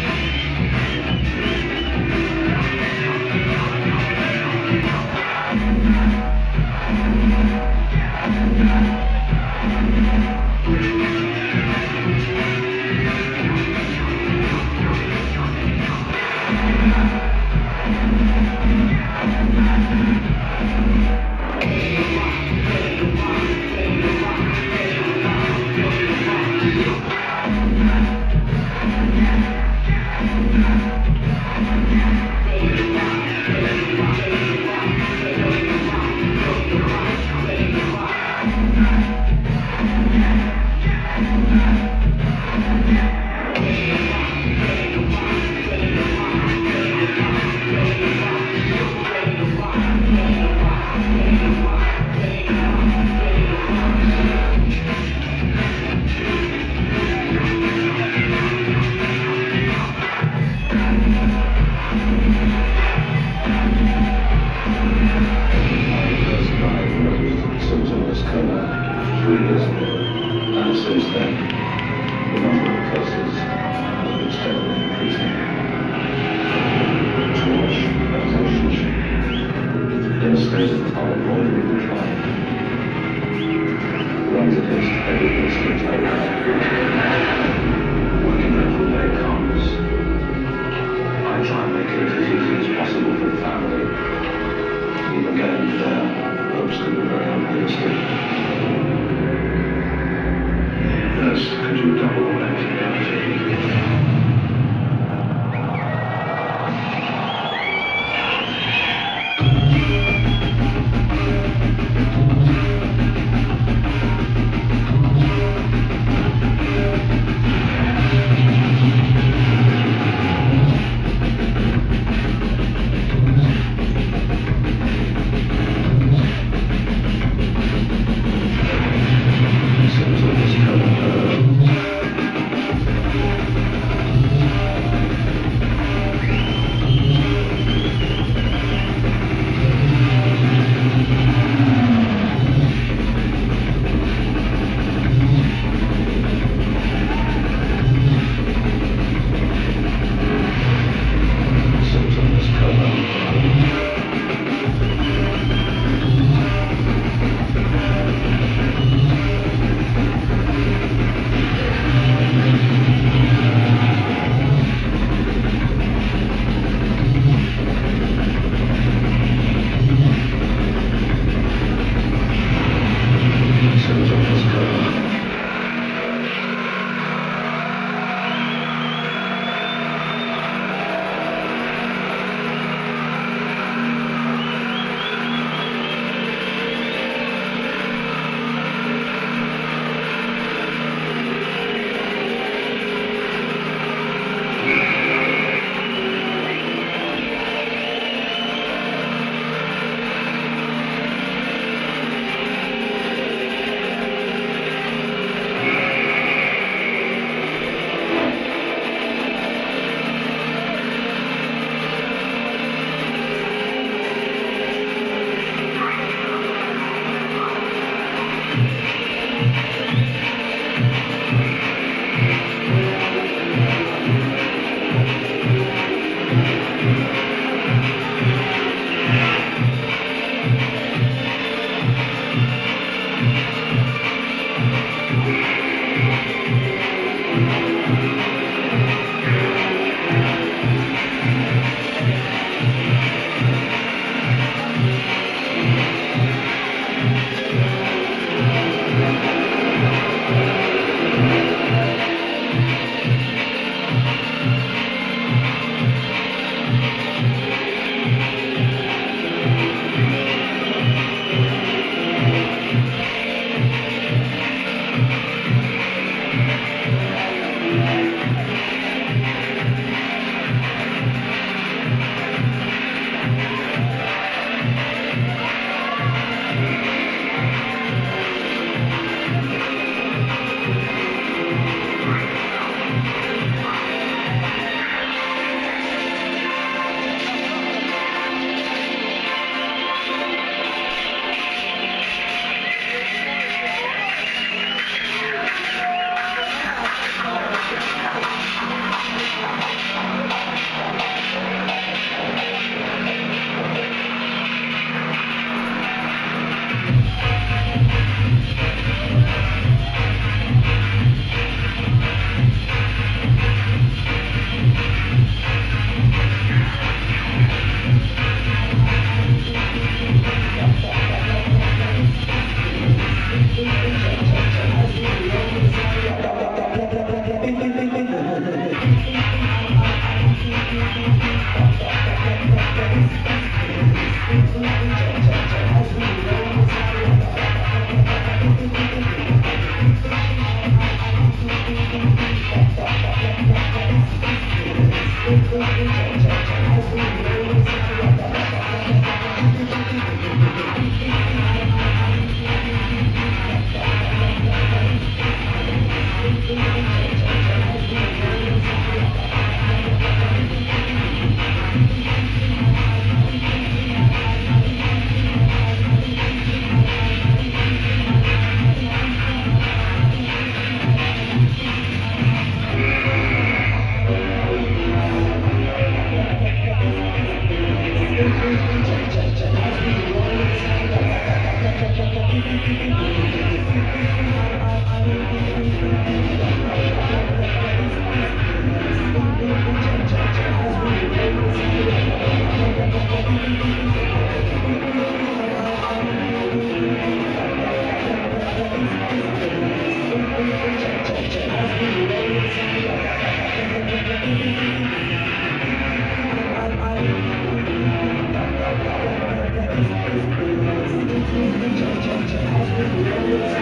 Bye. Rock come free us And since then, the number of cases has been steadily increasing. Too much relaxation demonstrated how lonely the are. Runs against everything spirituality. Working every day comes. I try and make it as easy as possible for the family. Even getting there, hopes can be very política. Amen.